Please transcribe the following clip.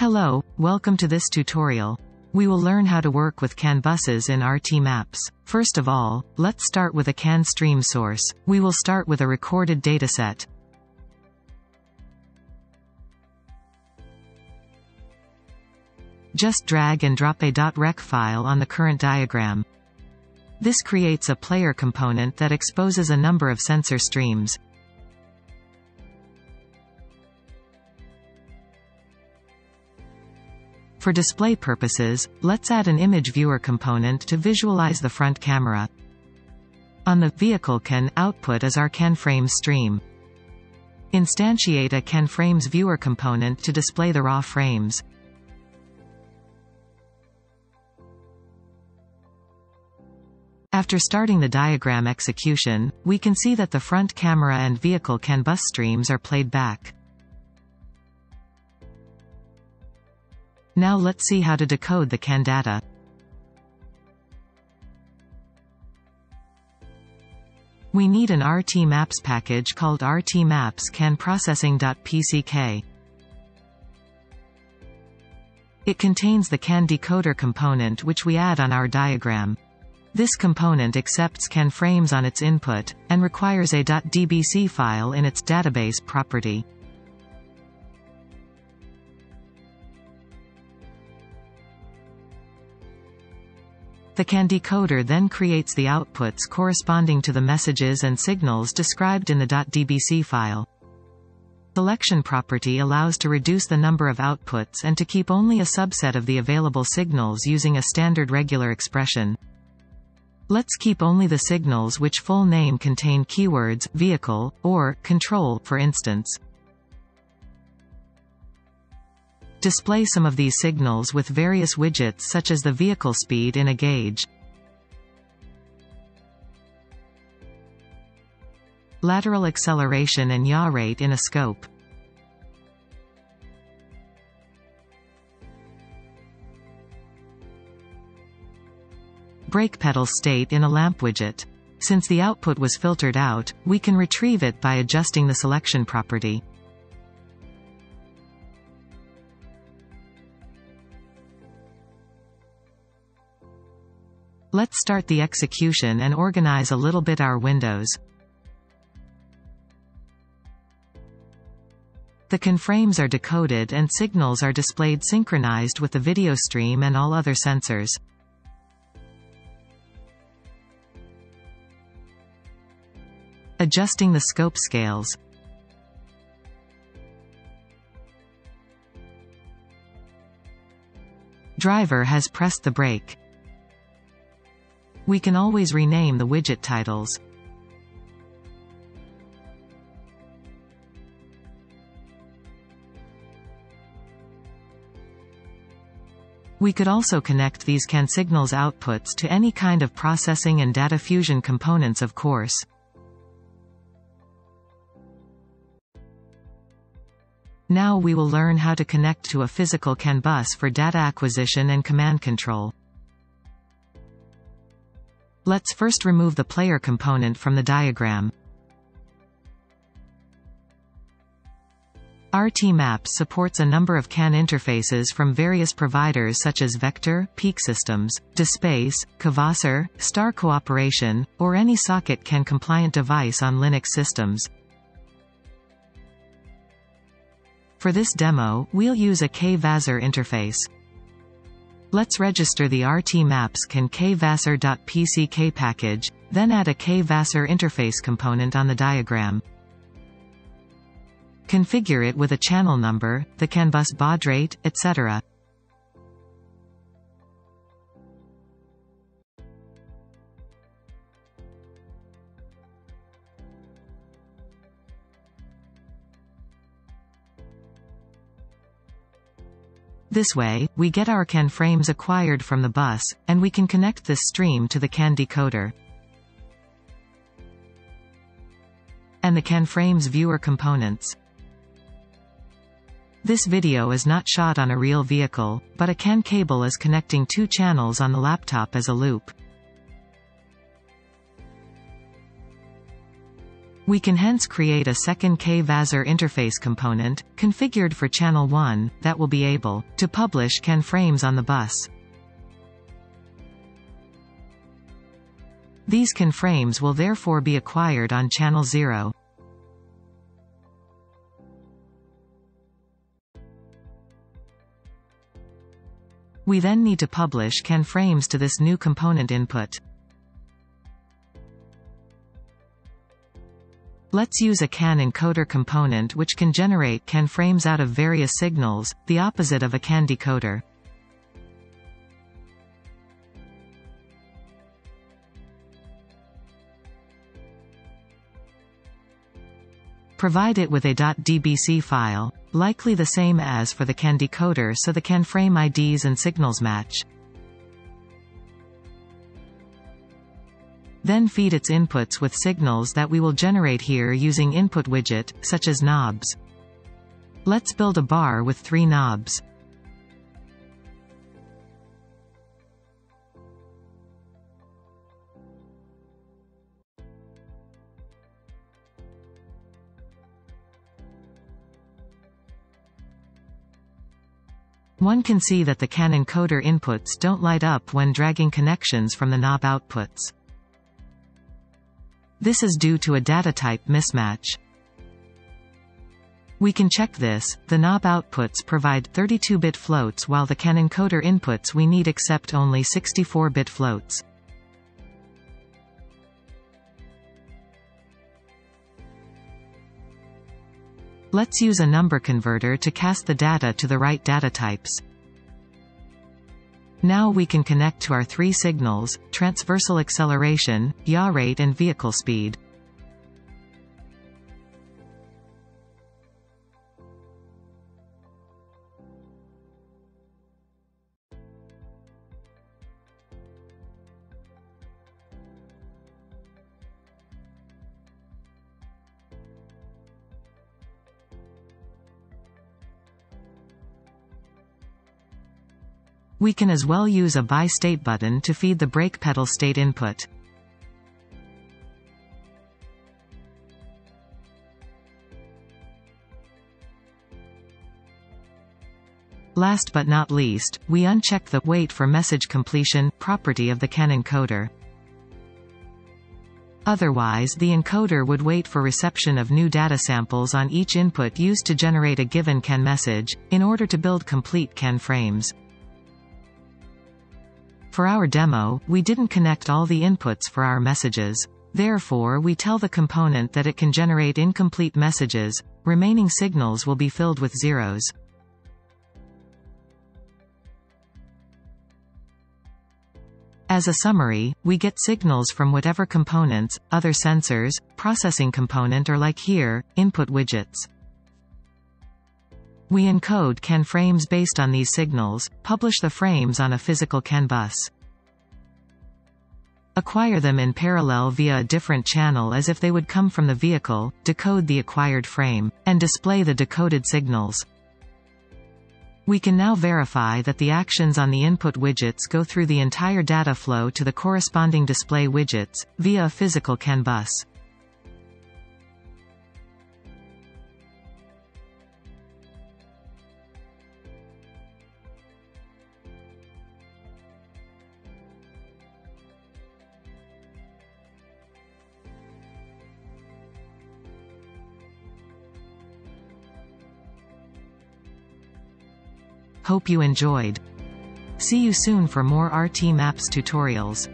Hello, welcome to this tutorial. We will learn how to work with CAN buses in RT Maps. First of all, let's start with a CAN stream source. We will start with a recorded dataset. Just drag and drop a .rec file on the current diagram. This creates a player component that exposes a number of sensor streams. For display purposes, let's add an image viewer component to visualize the front camera. On the vehicle CAN output is our CAN frames stream. Instantiate a CAN frames viewer component to display the raw frames. After starting the diagram execution, we can see that the front camera and vehicle CAN bus streams are played back. Now let's see how to decode the CAN data. We need an RT Maps package called RT Maps CAN Processing.pck. It contains the CAN decoder component which we add on our diagram. This component accepts CAN frames on its input, and requires a .dbc file in its database property. The CAN decoder then creates the outputs corresponding to the messages and signals described in the .dbc file. Selection property allows to reduce the number of outputs and to keep only a subset of the available signals using a standard regular expression. Let's keep only the signals which full name contain keywords, vehicle, or, control, for instance. Display some of these signals with various widgets such as the vehicle speed in a gauge. Lateral acceleration and yaw rate in a scope. Brake pedal state in a lamp widget. Since the output was filtered out, we can retrieve it by adjusting the selection property. Let's start the execution and organize a little bit our windows. The CAN frames are decoded and signals are displayed synchronized with the video stream and all other sensors. Adjusting the scope scales. Driver has pressed the brake. We can always rename the widget titles. We could also connect these CAN signals outputs to any kind of processing and data fusion components of course. Now we will learn how to connect to a physical CAN bus for data acquisition and command control. Let's first remove the player component from the diagram. RT Maps supports a number of CAN interfaces from various providers such as Vector, Peak Systems, dSPACE, Kvaser, Star Cooperation, or any socket CAN compliant device on Linux systems. For this demo, we'll use a KVaser interface. Let's register the RT Maps CAN kvaser.pck package, then add a kvaser interface component on the diagram. Configure it with a channel number, the CAN bus baud rate, etc. This way, we get our CAN frames acquired from the bus, and we can connect this stream to the CAN decoder. And the CAN frames viewer components. This video is not shot on a real vehicle, but a CAN cable is connecting two channels on the laptop as a loop. We can hence create a second Kvaser interface component, configured for channel 1, that will be able to publish CAN frames on the bus. These CAN frames will therefore be acquired on channel 0. We then need to publish CAN frames to this new component input. Let's use a CAN encoder component which can generate CAN frames out of various signals, the opposite of a CAN decoder. Provide it with a .dbc file, likely the same as for the CAN decoder so the CAN frame IDs and signals match. Then feed its inputs with signals that we will generate here using input widget, such as knobs. Let's build a bar with three knobs. One can see that the CAN encoder inputs don't light up when dragging connections from the knob outputs. This is due to a data type mismatch. We can check this, the knob outputs provide 32-bit floats while the CAN encoder inputs we need accept only 64-bit floats. Let's use a number converter to cast the data to the right data types. Now we can connect to our three signals, transversal acceleration, yaw rate and vehicle speed. We can as well use a by state button to feed the brake pedal state input. Last but not least, we uncheck the wait for message completion property of the CAN encoder. Otherwise the encoder would wait for reception of new data samples on each input used to generate a given CAN message, in order to build complete CAN frames. For our demo, we didn't connect all the inputs for our messages. Therefore we tell the component that it can generate incomplete messages, remaining signals will be filled with zeros. As a summary, we get signals from whatever components, other sensors, processing component or like here, input widgets. We encode CAN frames based on these signals, publish the frames on a physical CAN bus. Acquire them in parallel via a different channel as if they would come from the vehicle, decode the acquired frame, and display the decoded signals. We can now verify that the actions on the input widgets go through the entire data flow to the corresponding display widgets, via a physical CAN bus. Hope you enjoyed. See you soon for more RT Maps tutorials.